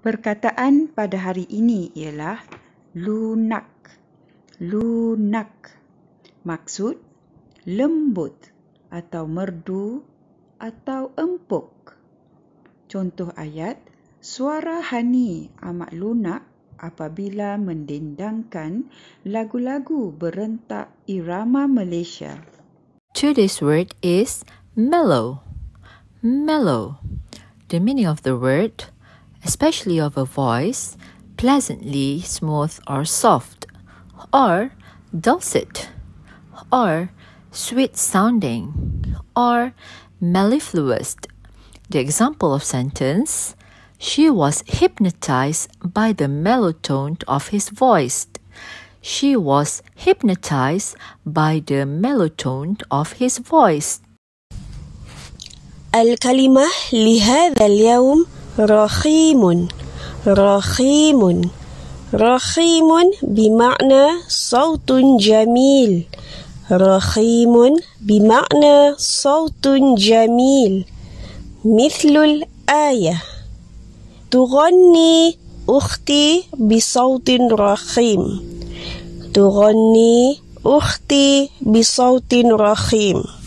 Perkataan pada hari ini ialah lunak. Lunak. Maksud lembut atau merdu atau empuk. Contoh ayat, suara Hani amat lunak apabila mendendangkan lagu-lagu berentak irama Malaysia. Today's word is mellow. Mellow. The meaning of the word especially of a voice, pleasantly smooth or soft, or dulcet, or sweet sounding, or mellifluous. The example of sentence She was hypnotized by the mellow tone of his voice. She was hypnotized by the mellow tone of his voice. الكلمة لهذا اليوم رخيم رخيم رخيم بمعنى صوت جميل رخيم بمعنى صوت جميل مثل الآية تغني أختي بصوت رخيم تغني أختي بصوت رخيم.